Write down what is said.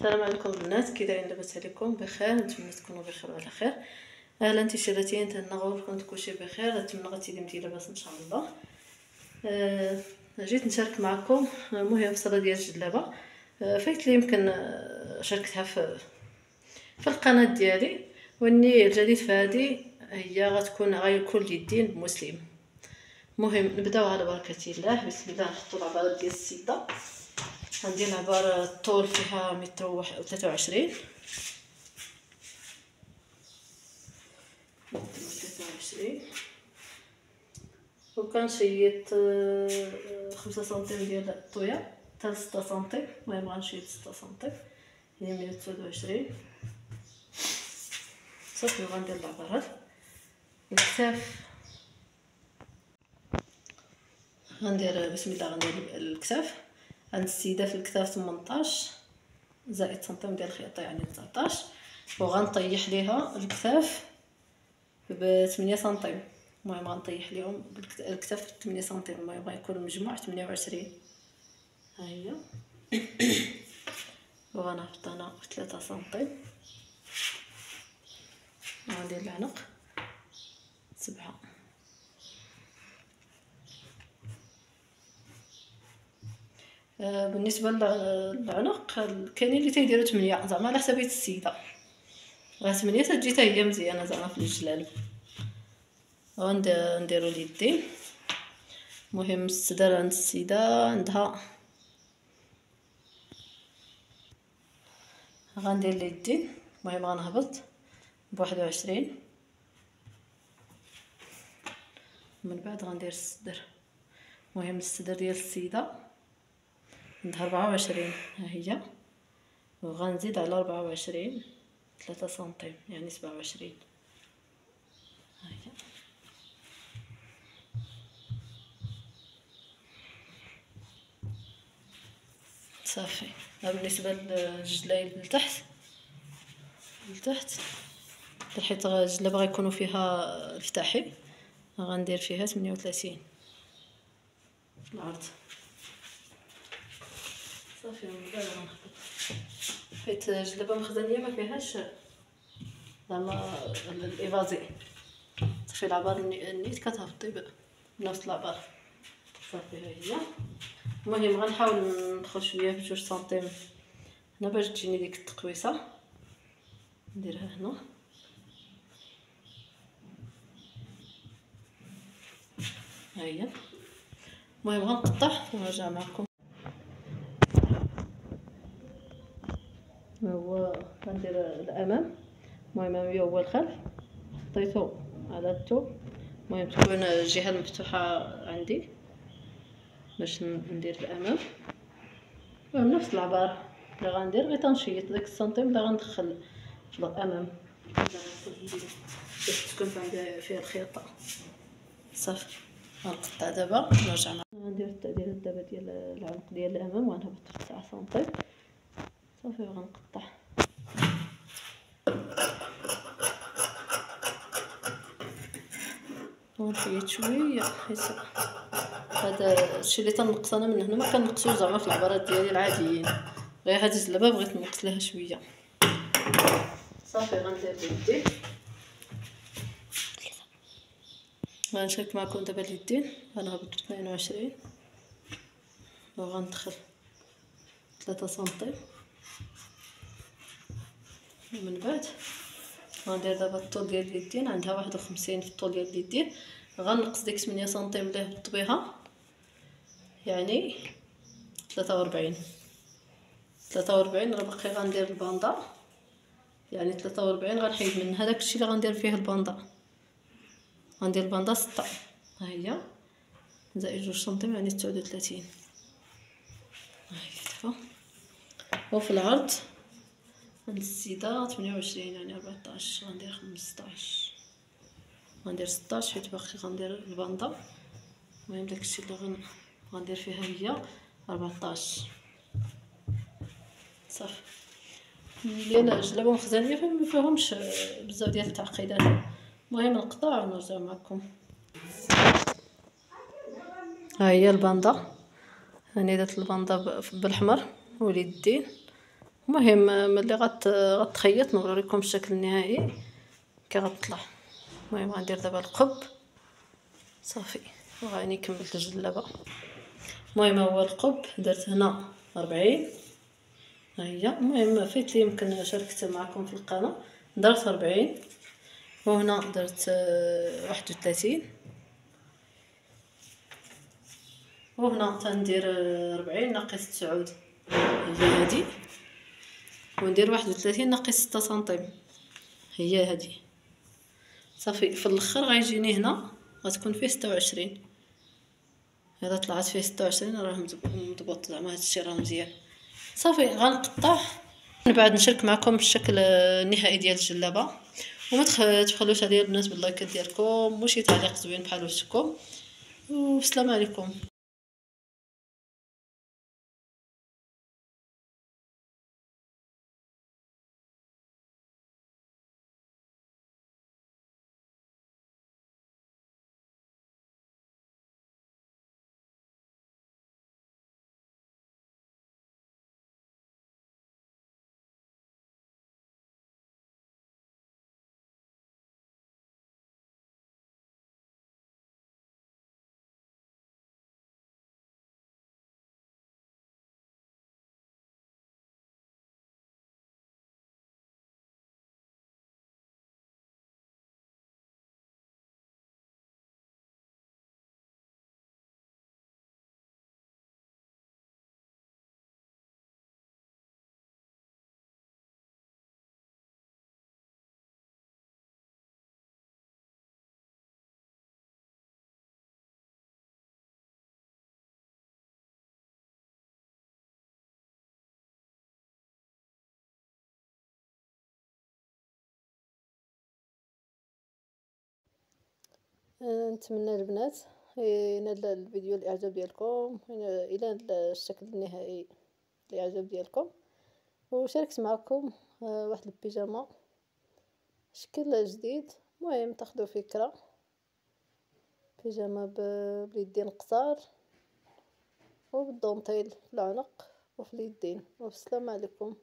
السلام عليكم البنات كي دايرين لاباس عليكم بخير نتمنى تكونوا بخير وعلى خير. أهلا تيشيراتي نتمنى غوركم كلشي بخير. نتمنى غتيدي متي لاباس إن شاء الله. آه جيت نشارك معكم. المهم صلاة ديال الجلابه آه فايت لي يمكن آه شاركتها في في القناة ديالي. وإني الجديد في هذه هي غتكون غيكون اليدين مسلم. المهم نبداو على بركة الله. بسم الله نحطوا العبارات ديال السيدة. عندي العبارة الطول فيها متر وثلاثة وعشرين. وثلاثة وعشرين. وكنشيط خمسة سنتيم ديال الطوية. حتى ستة سنتيم. المهم غنشيط ستة سنتيم. هي مية وتسعود وعشرين. صافي وغندير العبارات. الكتاف غندير بسم الله غندير الكتاف. عند السيدة في الكتاف 18 زائد سنتيم ديال الخياطة يعني 19 وغنطيح ليها الكتاف ب 8 سنتيم. المهم غنطيح ليهم الكتاف ب 8 سنتيم. المهم غيكون المجموع 28 ها هي. وغنهبط أنا 3 سنتيم. وغندير العنق سبعة آه، بالنسبة للعنق كاينين اللي تيديروا 8 زعما على حسابيه السيده راه 8 تجي حتى هي مزيانة زعما في الجلال. غنديروا اليدين المهم الصدر عند السيدة عندها. غندير اليدين المهم غنهبط بواحد وعشرين. من بعد غندير الصدر المهم الصدر ديال السيدة. عندها ربعة وعشرين ها هي. وغنزيد على ربعة وعشرين ثلاثة سنتيم يعني سبعة وعشرين. ها صافي. بالنسبة للجلايل لتحت. لتحت. حيت الجلابة غيكونوا فيها الفتاحي. غندير فيها ثمانية وثلاثين. العرض. صافي بعد غنخدم حيت الجلابه مخزنيه ما فيهاش زعما الايفازي صافي العبار النيت كتهبطي بنفس العبار صافي ها هي المهم غنحاول ندخل شوية في جوج سنتيم هنا باش تجيني ديك التقويسه نديرها هنا ها هي المهم غنقطع ونرجع معكم هو غندير الأمام. المهم هو الخلف. حطيتو على الثوب المهم تكون الجهة المفتوحة عندي باش ندير الأمام. المهم نفس العبار اللي غندير غير تنشيط. داك السنتيم اللي غندخل في الأمام. باش تكون فيها الخياطه صافي. غنقطع دابا. نرجع غندير التعديلات دابا ديال العنق ديال الأمام. وغنهبط في 9 سنتيم. صافي غنقطع. ونحيد شوية حيت هذا الشيء اللي تنقص أنا من هنا ما كنقصوش زعما في العبارات ديالي العاديين. غير هاد الجلابه بغيت نقص لها شوية. صافي غندير بيدي غنشارك معكم دابا اليدين غنهبط 22 وغندخل 3 سنتيم. ومن بعد غندير دابا الطول ديال اليدين عندها واحد وخمسين في الطول ديال اليدين. غنقص ديك ثمانية سنتيم اللي هبط يعني ثلاثة وربعين ثلاثة وربعين راه باقي غندير الباندا. يعني ثلاثة وربعين غنحيد من هذاك الشيء اللي غندير فيه الباندا. غندير الباندا ستة. ها هي. زائد جوج سنتيم يعني تسعود وثلاثين. ها هي وفي العرض عند السيدة تمنية وعشرين يعني ربعطاش غندير خمسطاش. غندير ستاش حيت باقي غندير الباندا المهم داكشي اللي غندير فيها هي ربعطاش صافي. ديال الجلابه مخزنية فما فيهمش بزاف ديال التعقيدات. المهم نقطع ونرجع معكم. ها هي الباندا هاني درت الباندا بالحمر واليدين المهم ملي غت غتخيط نوريكم الشكل النهائي كي غتطلع. المهم غندير دابا القب. صافي. وغاني كملت الجلابه المهم هو القب درت هنا 40 ها هي. المهم فيت لي يمكن شاركت معكم في القناة. درت 40 وهنا درت 31 وهنا تندير 40 ناقص 9 هي هادي. وندير 31 ناقص 6 سنتيم. هي هادي. صافي في الأخر غيجيني هنا غتكون فيه 26 الا طلعت فيه 26 راه مضبوط زعما هادشي راه مزيان. صافي غنقطع. من بعد نشارك معكم الشكل النهائي ديال الجلابة. وما تبخلوش عليا البنات باللايكات ديالكم. وشي تعليق زوين بحال وجهكم. والسلام عليكم. نتمنى البنات ينال الفيديو الإعجاب ديالكم إلى الشكل النهائي الإعجاب ديالكم. وشاركت معكم آه، واحد البيجامة. شكل جديد المهم تاخذوا فكرة. بيجامة باليدين قصار وبالدونطيل في العنق وفي اليدين. والسلام عليكم.